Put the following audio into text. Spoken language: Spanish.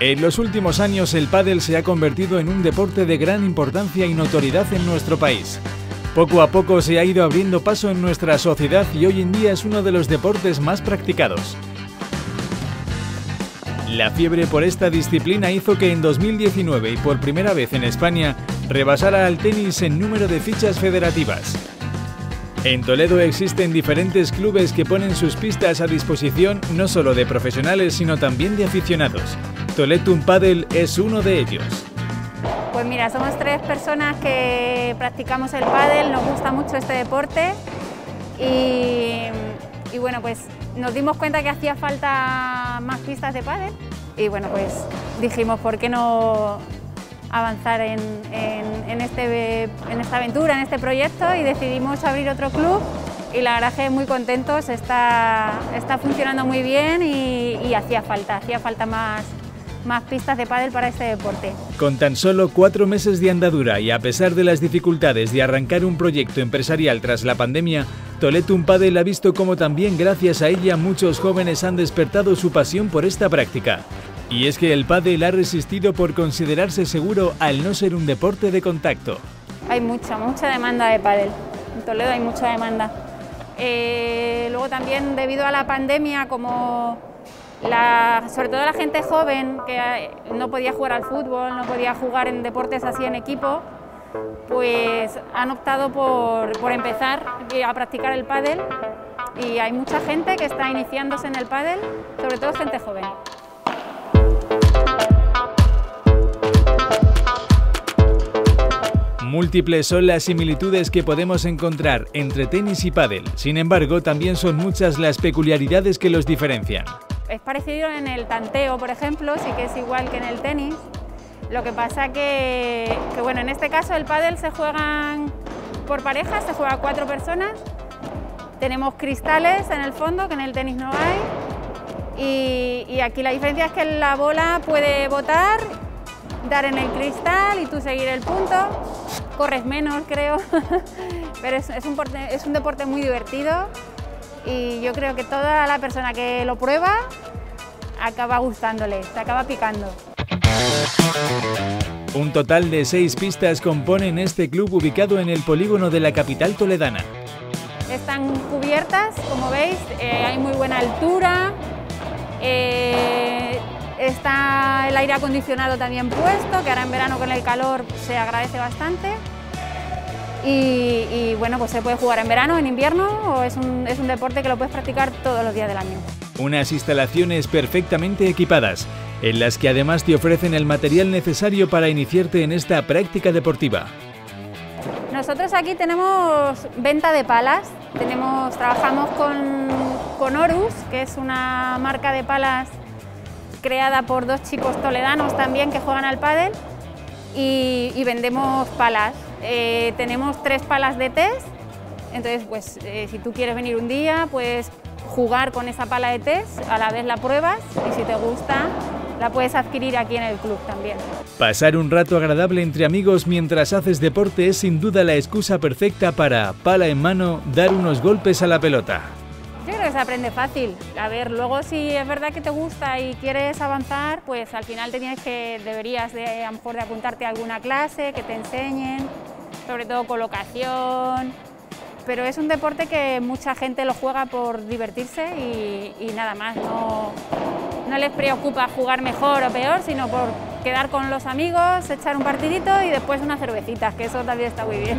En los últimos años el pádel se ha convertido en un deporte de gran importancia y notoriedad en nuestro país. Poco a poco se ha ido abriendo paso en nuestra sociedad y hoy en día es uno de los deportes más practicados. La fiebre por esta disciplina hizo que en 2019 y por primera vez en España rebasara al tenis en número de fichas federativas. En Toledo existen diferentes clubes que ponen sus pistas a disposición no solo de profesionales sino también de aficionados. Toletum Padel es uno de ellos. Pues mira, somos tres personas que practicamos el pádel, nos gusta mucho este deporte y, y, bueno, pues nos dimos cuenta que hacía falta más pistas de pádel y bueno, pues dijimos, ¿por qué no avanzar en, en, en, este, en esta aventura, en este proyecto y decidimos abrir otro club y la verdad que muy contentos, está, está funcionando muy bien y, y hacía falta, hacía falta más, más pistas de pádel para este deporte. Con tan solo cuatro meses de andadura y a pesar de las dificultades de arrancar un proyecto empresarial tras la pandemia, Toletum Padel ha visto como también gracias a ella muchos jóvenes han despertado su pasión por esta práctica. Y es que el pádel ha resistido por considerarse seguro al no ser un deporte de contacto. Hay mucha, mucha demanda de pádel. En Toledo hay mucha demanda. Eh, luego también debido a la pandemia, como sobre todo la gente joven que eh, no podía jugar al fútbol, no podía jugar en deportes así en equipo, pues han optado por, por empezar a practicar el pádel y hay mucha gente que está iniciándose en el pádel, sobre todo gente joven. Múltiples son las similitudes que podemos encontrar entre tenis y pádel. Sin embargo, también son muchas las peculiaridades que los diferencian. Es parecido en el tanteo, por ejemplo, sí que es igual que en el tenis. Lo que pasa que, que bueno, en este caso el pádel se juegan por parejas, se juega cuatro personas. Tenemos cristales en el fondo, que en el tenis no hay. Y, aquí la diferencia es que la bola puede botar, dar en el cristal y tú seguir el punto. Corres menos, creo, pero es, es un deporte muy divertido y yo creo que toda la persona que lo prueba acaba gustándole, se acaba picando. Un total de seis pistas componen este club ubicado en el polígono de la capital toledana. Están cubiertas, como veis, eh, hay muy buena altura, eh, está el aire acondicionado también puesto, que ahora en verano con el calor se agradece bastante. Y, y, bueno, pues se puede jugar en verano, en invierno, o es un, es un deporte que lo puedes practicar todos los días del año. Unas instalaciones perfectamente equipadas, en las que además te ofrecen el material necesario para iniciarte en esta práctica deportiva. Nosotros aquí tenemos venta de palas, tenemos, trabajamos con, con Horus, que es una marca de palas creada por dos chicos toledanos también que juegan al pádel y, y vendemos palas. Eh, tenemos tres palas de test, entonces pues eh, si tú quieres venir un día, puedes jugar con esa pala de test, a la vez la pruebas y si te gusta la puedes adquirir aquí en el club también. Pasar un rato agradable entre amigos mientras haces deporte es sin duda la excusa perfecta para, pala en mano, dar unos golpes a la pelota. Yo creo que se aprende fácil. A ver, luego si es verdad que te gusta y quieres avanzar, pues al final te tienes que, deberías de, a lo mejor de apuntarte a alguna clase, que te enseñen, sobre todo colocación, pero es un deporte que mucha gente lo juega por divertirse y, nada más, no, no, les preocupa jugar mejor o peor, sino por quedar con los amigos, echar un partidito y después unas cervecitas, que eso también está muy bien.